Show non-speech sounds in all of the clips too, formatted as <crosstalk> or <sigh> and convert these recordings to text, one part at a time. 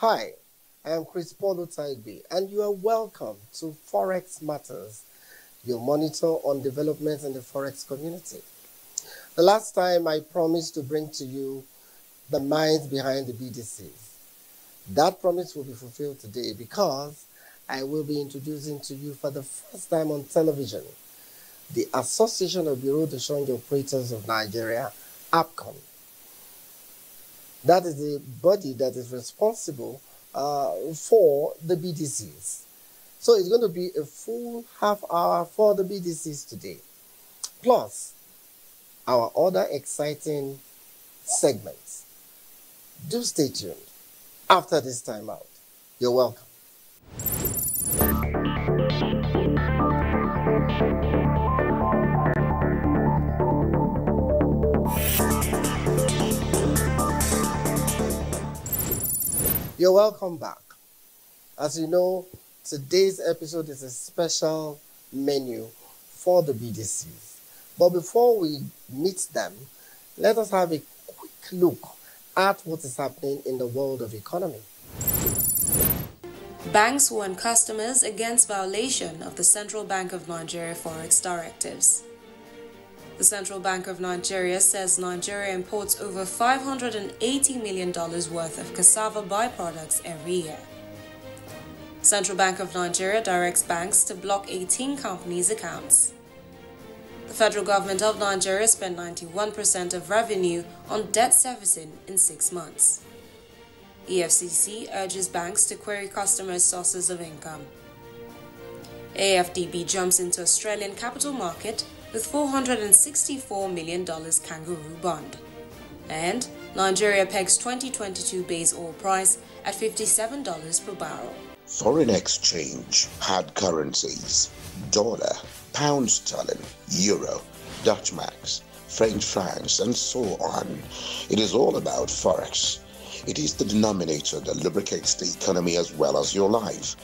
Hi, I am Chris Paulo Taigbe, and you are welcome to Forex Matters, your monitor on developments in the Forex community. The last time I promised to bring to you the minds behind the BDCs. That promise will be fulfilled today because I will be introducing to you for the first time on television the Association of Bureau de Change Operators of Nigeria, ABCON. That is the body that is responsible uh, for the BDCs. So it's going to be a full half hour for the BDCs today. Plus, our other exciting segments. Do stay tuned after this time out. You're welcome. You're welcome back. As you know, today's episode is a special menu for the BDCs. But before we meet them, let us have a quick look at what is happening in the world of economy. Banks warn customers against violation of the Central Bank of Nigeria Forex directives. The Central Bank of Nigeria says Nigeria imports over $580 million worth of cassava byproducts every year. Central Bank of Nigeria directs banks to block 18 companies' accounts. The federal government of Nigeria spent 91% of revenue on debt servicing in six months. EFCC urges banks to query customers' sources of income. AFDB jumps into Australian capital market with $464 million kangaroo bond. And Nigeria pegs 2022 base oil price at $57 per barrel. Foreign exchange, hard currencies, dollar, pound sterling, euro, Dutch marks, French francs, and so on. It is all about Forex. It is the denominator that lubricates the economy as well as your life.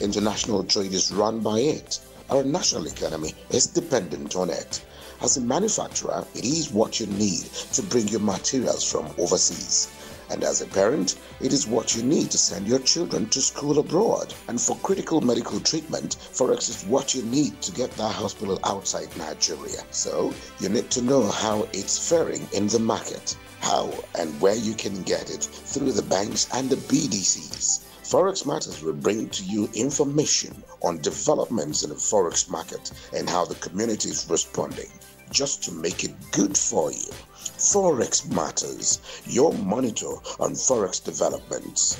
International trade is run by it. Our national economy is dependent on it. As a manufacturer, it is what you need to bring your materials from overseas. And as a parent, it is what you need to send your children to school abroad. And for critical medical treatment, Forex is what you need to get that hospital outside Nigeria. So you need to know how it's faring in the market, how and where you can get it through the banks and the BDCs. Forex Matters will bring to you information on developments in the Forex market and how the community is responding just to make it good for you. Forex Matters, your monitor on Forex developments.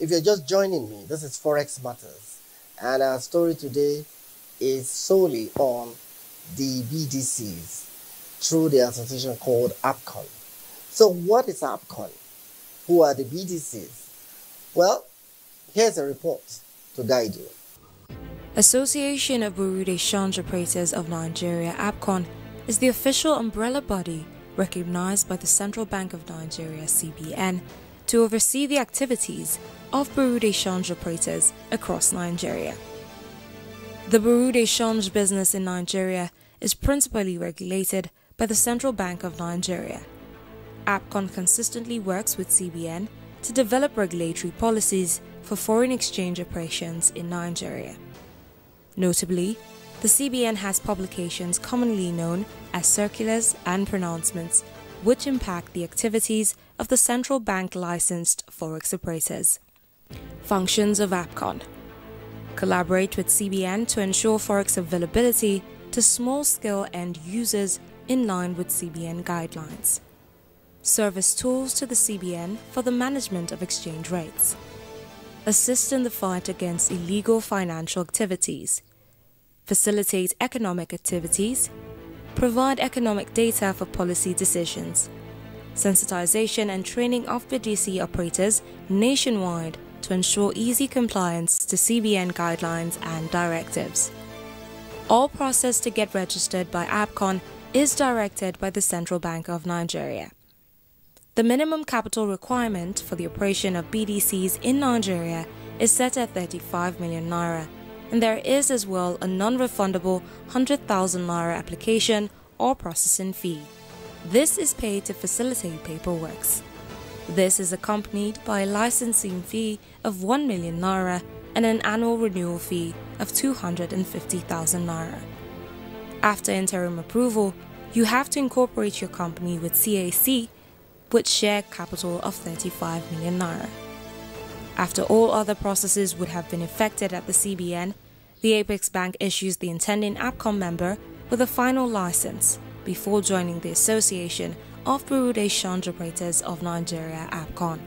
If you're just joining me, this is Forex Matters. And our story today is solely on the BDCs through the association called ABCON. So, what is ABCON? Who are the BDCs? Well, here's a report to guide you. Association of Bureau de Change Operators of Nigeria, ABCON, is the official umbrella body recognized by the Central Bank of Nigeria, CBN, to oversee the activities of Bureau de Change operators across Nigeria. The Bureau de Change business in Nigeria is principally regulated by the Central Bank of Nigeria. ABCON consistently works with CBN to develop regulatory policies for foreign exchange operations in Nigeria. Notably, the CBN has publications commonly known as circulars and pronouncements, which impact the activities of the central bank licensed forex operators. Functions of ABCON Collaborate with CBN to ensure Forex availability to small scale end users in line with CBN guidelines. Service tools to the CBN for the management of exchange rates. Assist in the fight against illegal financial activities. Facilitate economic activities. Provide economic data for policy decisions. Sensitization and training of BDC operators nationwide to ensure easy compliance to CBN guidelines and directives. All process to get registered by ABCON is directed by the Central Bank of Nigeria. The minimum capital requirement for the operation of BDCs in Nigeria is set at 35 million naira, and there is as well a non refundable 100,000 naira application or processing fee. This is paid to facilitate paperwork. This is accompanied by a licensing fee of 1 million naira and an annual renewal fee of 250,000 naira. After interim approval, you have to incorporate your company with CAC with share capital of 35 million naira. After all other processes would have been effected at the CBN, the Apex Bank issues the intending ABCON member with a final license before joining the Association of Change Operators of Nigeria ABCON.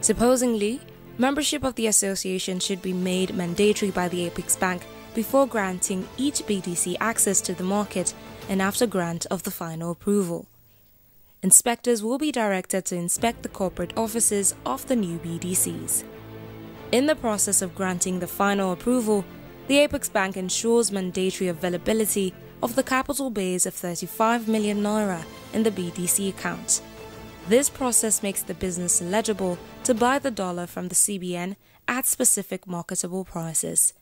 Supposedly, membership of the association should be made mandatory by the Apex Bank before granting each BDC access to the market and after grant of the final approval. Inspectors will be directed to inspect the corporate offices of the new BDCs. In the process of granting the final approval, the Apex Bank ensures mandatory availability of the capital base of 35 million naira in the BDC account. This process makes the business eligible to buy the dollar from the CBN at specific marketable prices.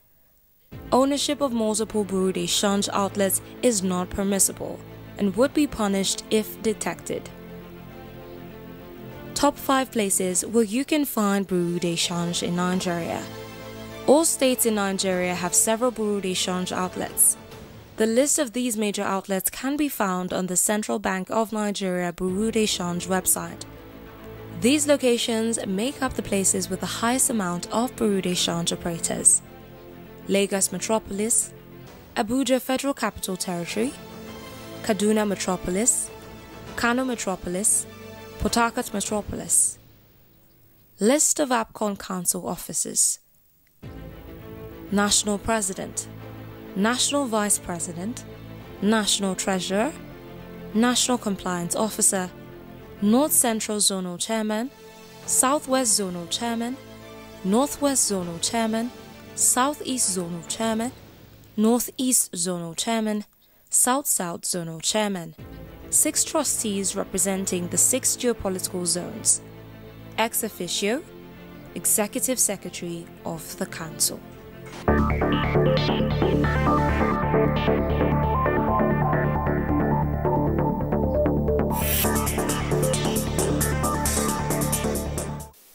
Ownership of multiple Bureau de Change outlets is not permissible and would be punished if detected. Top 5 places where you can find Bureau de Change in Nigeria. All states in Nigeria have several Bureau de Change outlets. The list of these major outlets can be found on the Central Bank of Nigeria Bureau de Change website. These locations make up the places with the highest amount of Bureau de Change operators. Lagos Metropolis, Abuja Federal Capital Territory, Kaduna Metropolis, Kano Metropolis, Port Harcourt Metropolis. List of ABCON Council offices National President, National Vice President, National Treasurer, National Compliance Officer, North Central Zonal Chairman, Southwest Zonal Chairman, Northwest Zonal Chairman, Southeast Zonal Chairman, Northeast Zonal Chairman, South South Zonal Chairman, six trustees representing the six geopolitical zones, ex officio, Executive Secretary of the Council.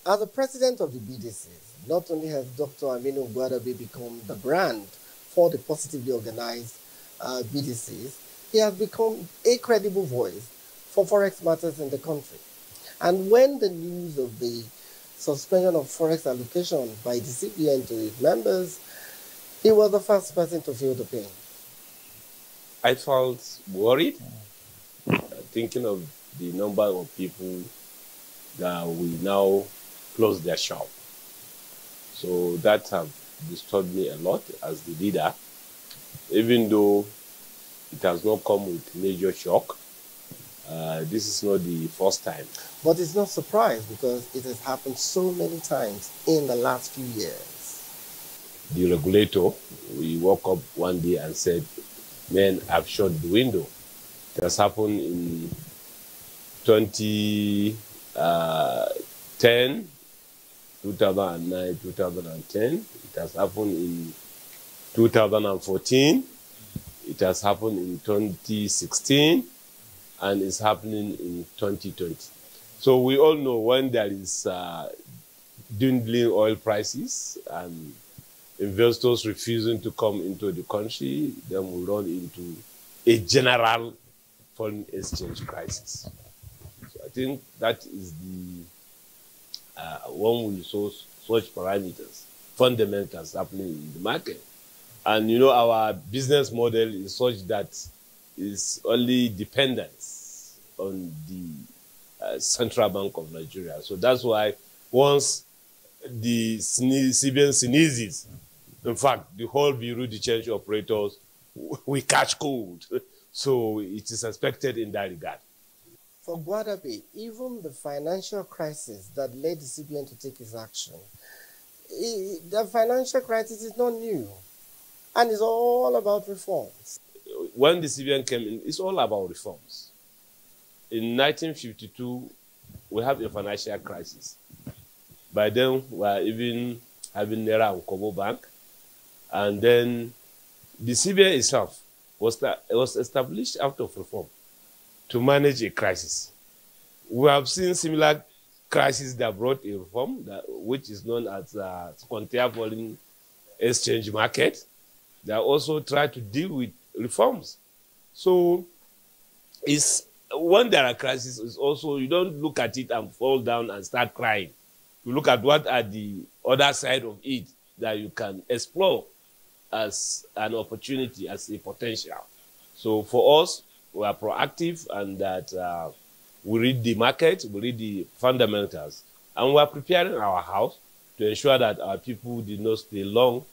As the president of the BDC, not only has Dr. Aminu Gwadabe become the brand for the positively organized uh, BDCs, he has become a credible voice for forex matters in the country. And when the news of the suspension of forex allocation by the CBN to its members, he was the first person to feel the pain. I felt worried, thinking of the number of people that will now close their shop. So that have disturbed me a lot as the leader, even though it has not come with major shock. Uh, this is not the first time. But it's not surprise because it has happened so many times in the last few years. The regulator, we woke up one day and said, men have shut the window. It has happened in 2010, uh, 2009, 2010. It has happened in 2014. It has happened in 2016 and it's happening in 2020. So we all know when there is uh, dwindling oil prices and investors refusing to come into the country, then we run into a general foreign exchange crisis. So I think that is the uh, one we saw such parameters, fundamentals happening in the market. And you know, our business model is such that is only dependent on the uh, Central Bank of Nigeria. So that's why once the CBN sneezes, in fact, the whole Bureau de Change operators, <laughs> we catch cold. <laughs> So it is expected in that regard. For Gwadabe, even the financial crisis that led the CBN to take its action, the financial crisis is not new and it's all about reforms. When the CBN came in, it's all about reforms. In 1952, we have a financial crisis. By then, we are even having Naira and Kobo Bank. And then the CBN itself was, was established out of reform to manage a crisis. We have seen similar crises that brought a reform, that, which is known as uh, Foreign Exchange Market. They also try to deal with reforms. So it's when there are crises, it's also you don't look at it and fall down and start crying. You look at what are the other side of it that you can explore as an opportunity, as a potential. So for us, we are proactive and that uh, we read the market, we read the fundamentals, and we are preparing our house to ensure that our people did not stay long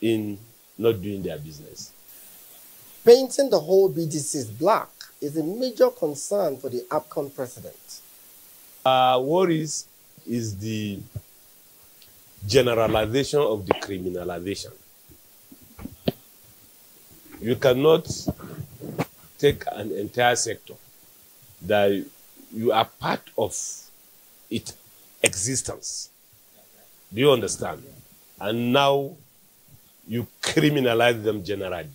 in not doing their business. Painting the whole BDCs black is a major concern for the ABCON president. Uh, is is the generalization of the criminalization. You cannot take an entire sector that you are part of its existence. Do you understand? And now you criminalize them generally.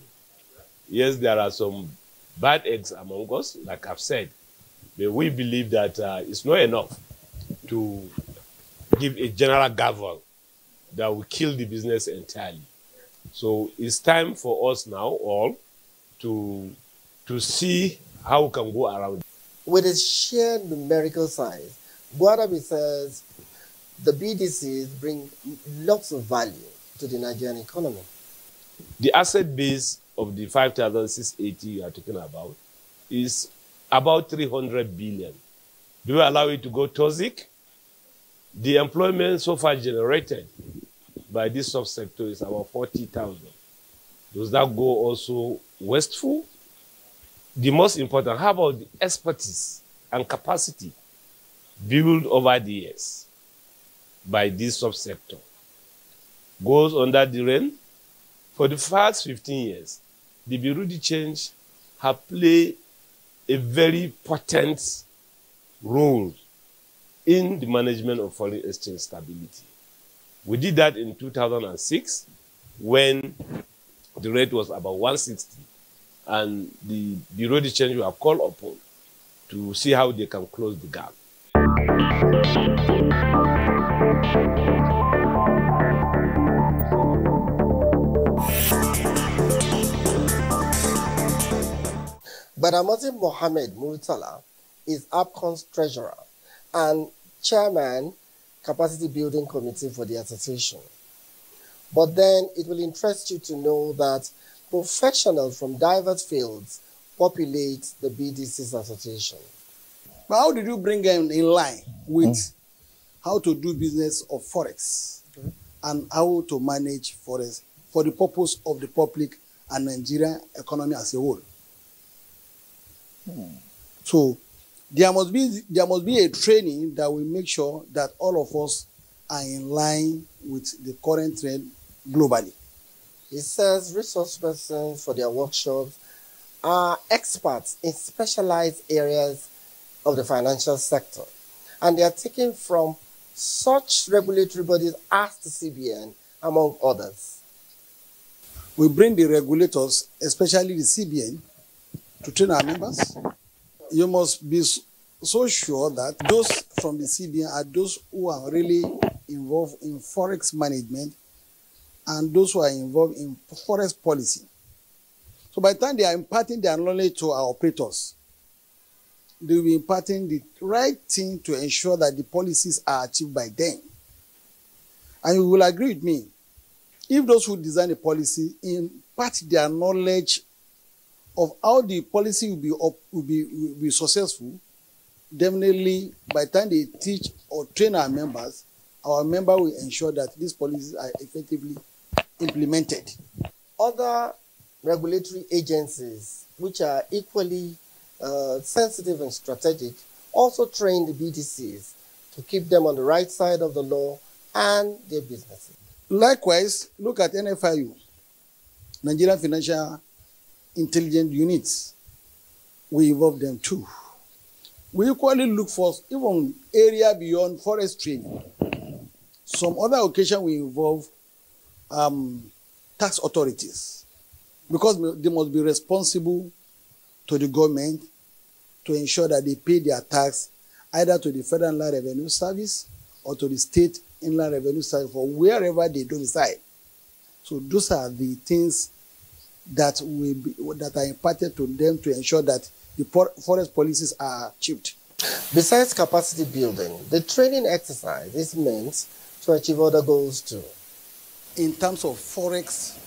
Yes, there are some bad eggs among us, like I've said, but we believe that uh, it's not enough to give a general gavel that will kill the business entirely. So it's time for us now all to, to see how we can go around. With its sheer numerical size, Gwadabe says the BDCs bring lots of value to the Nigerian economy. The asset base of the 5,680 you are talking about is about 300 billion. Do we allow it to go toxic? The employment so far generated by this subsector is about 40,000. Does that go also wasteful? The most important, how about the expertise and capacity built over the years by this subsector? Goes under the rain? For the past 15 years, the Bureau de Change have played a very potent role in the management of foreign exchange stability. We did that in 2006 when the rate was about 160 and the Bureau de Change were called upon to see how they can close the gap. Badamati Mohammed Murtala is ABCON's treasurer and chairman capacity building committee for the association. But then it will interest you to know that professionals from diverse fields populate the BDC's association. But how did you bring them in line with mm. how to do business of forex mm. and how to manage forex for the purpose of the public and Nigerian economy as a whole? Mm. So there must be there must be a training that will make sure that all of us are in line with the current trend globally. He says resource persons for their workshops are experts in specialized areas of the financial sector, and they are taken from such regulatory bodies as the CBN, among others. We bring the regulators, especially the CBN, to train our members you must be so sure that those from the CBN are those who are really involved in forex management and those who are involved in forex policy. So by the time they are imparting their knowledge to our operators, they will be imparting the right thing to ensure that the policies are achieved by them. And you will agree with me, if those who design a policy impart their knowledge of how the policy will be up, will be will be successful definitely by the time they teach or train our members our member will ensure that these policies are effectively implemented other regulatory agencies which are equally uh, sensitive and strategic also train the BDCs to keep them on the right side of the law and their businesses. Likewise, look at NFIU, Nigerian Financial intelligent units, we involve them too. We equally look for even area beyond forest training. Some other occasion will involve um, tax authorities because they must be responsible to the government to ensure that they pay their tax either to the Federal Inland Revenue Service or to the State Inland Revenue Service for wherever they domicile. So those are the things that will be, that are imparted to them to ensure that the forex policies are achieved. Besides capacity building, the training exercise is meant to achieve other goals too. In terms of forex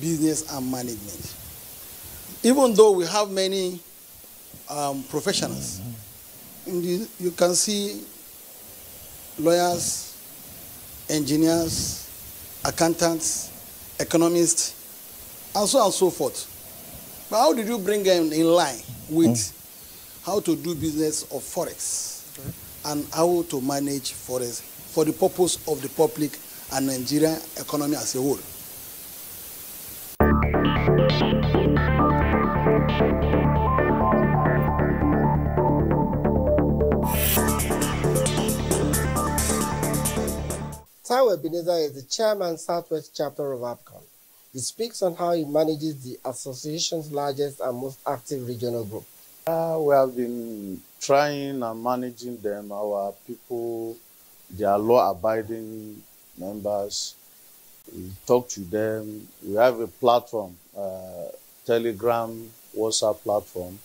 business and management, even though we have many um, professionals, mm-hmm. the, you can see lawyers, engineers, accountants, economists, and so on and so forth. But how did you bring them in line with mm. how to do business of forex okay. and how to manage forex for the purpose of the public and Nigerian economy as a whole? Taiwo Ebenezer is the chairman Southwest chapter of ABCON. He speaks on how he manages the association's largest and most active regional group. Uh, we have been trying and managing them. Our people, they are law-abiding members. We talk to them. We have a platform, uh, Telegram, WhatsApp platform,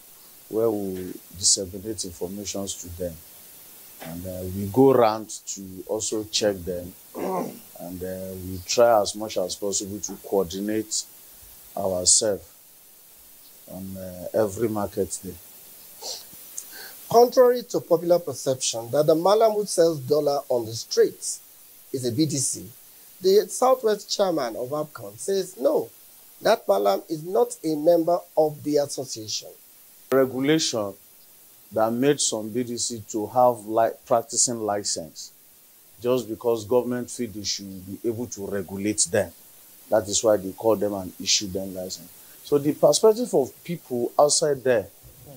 where we disseminate information to them. And uh, we go around to also check them and uh, we try as much as possible to coordinate ourselves on uh, every market day. Contrary to popular perception that the Malamud sells dollar on the streets is a BDC, the Southwest chairman of ABCON says no, that Malam is not a member of the association. Regulation that made some BDC to have li practicing license just because government feel they should be able to regulate them. That is why they call them and issue them license. So the perspective of people outside there,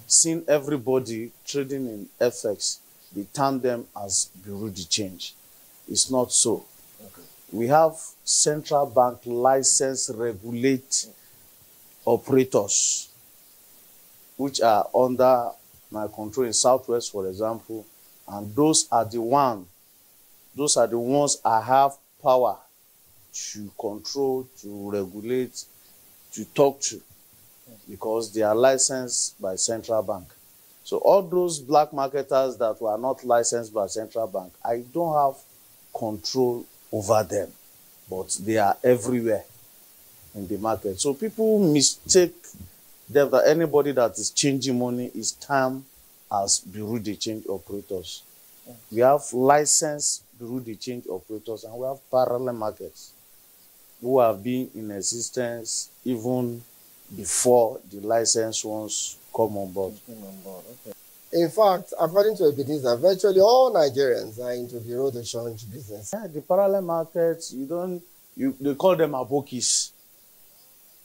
seeing everybody trading in FX, they term them as bureau de change. It's not so. Okay. We have central bank license regulate operators, which are under my control in Southwest, for example, and those are the ones those are the ones I have power to control, to regulate, to talk to, because they are licensed by central bank. So all those black marketers that were not licensed by central bank, I don't have control over them, but they are everywhere in the market. So people mistake them that anybody that is changing money is termed as bureau de change operators. We have licensed through the change operators, and we have parallel markets who have been in existence even before the licensed ones come on board. Okay. In fact, according to Ebenezer, virtually all Nigerians are into bureau de change business. Yeah, the parallel markets, you don't, you, they call them abokis.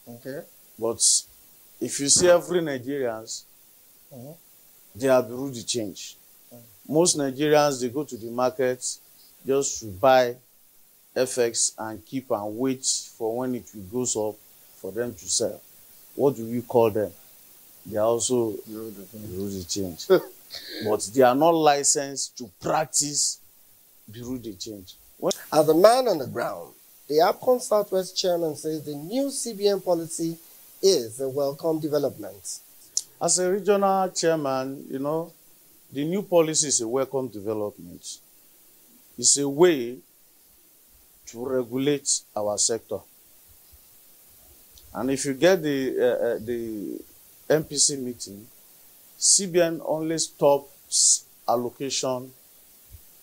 Okay. But if you see every Nigerians, -huh. they are de change. -huh. Most Nigerians, they go to the markets just to buy FX and keep and wait for when it goes up for them to sell. What do we call them? They are also bureau de change. <laughs> but they are not licensed to practice bureau de change. When As a man on the ground, the APCON Southwest chairman says the new CBN policy is a welcome development. As a regional chairman, you know, the new policy is a welcome development is a way to regulate our sector. And if you get the, uh, uh, the MPC meeting, CBN only stops allocation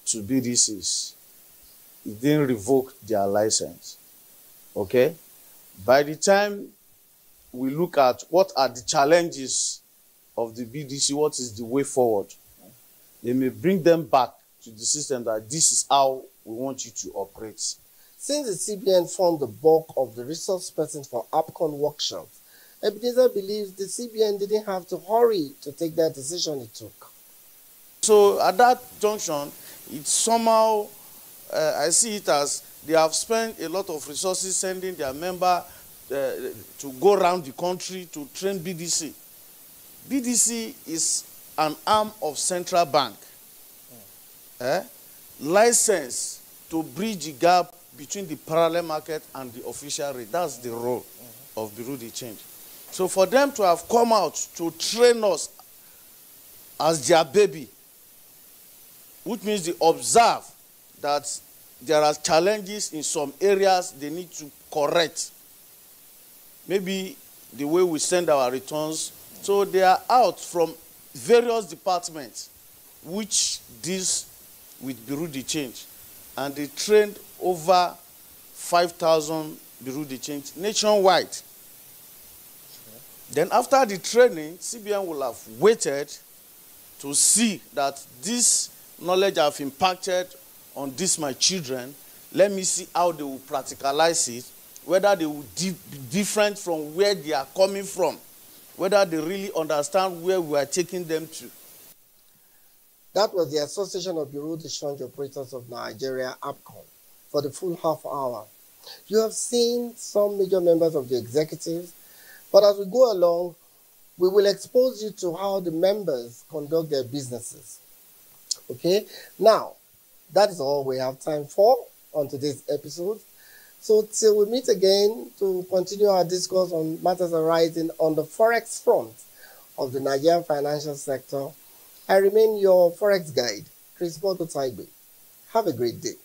to BDCs. It didn't revoke their license. Okay? By the time we look at what are the challenges of the BDC, what is the way forward, they may bring them back to the system that this is how we want you to operate. Since the CBN formed the bulk of the resource person for ABCON workshops, Ebenezer believes the CBN didn't have to hurry to take that decision it took. So at that junction, it somehow uh, I see it as they have spent a lot of resources sending their member uh, to go around the country to train BDC. BDC is an arm of central bank, eh? licensed to bridge the gap between the parallel market and the official rate. That's the role of Bureau de Change. So for them to have come out to train us as their baby, which means they observe that there are challenges in some areas they need to correct. Maybe the way we send our returns. So they are out from various departments which deals with Bureau de Change. And they trained over 5,000 Bureau de Change nationwide. Then after the training, CBN will have waited to see that this knowledge I've impacted on this my children. Let me see how they will practicalize it, whether they will be different from where they are coming from, whether they really understand where we are taking them to. That was the Association of Bureau de Operators of Nigeria, ABCON, for the full half hour. You have seen some major members of the executives, but as we go along, we will expose you to how the members conduct their businesses. Okay, now that is all we have time for on today's episode. So, till we meet again to continue our discourse on matters arising on the Forex front of the Nigerian financial sector, I remain your Forex guide, Chris Bodo Taigbe. Have a great day.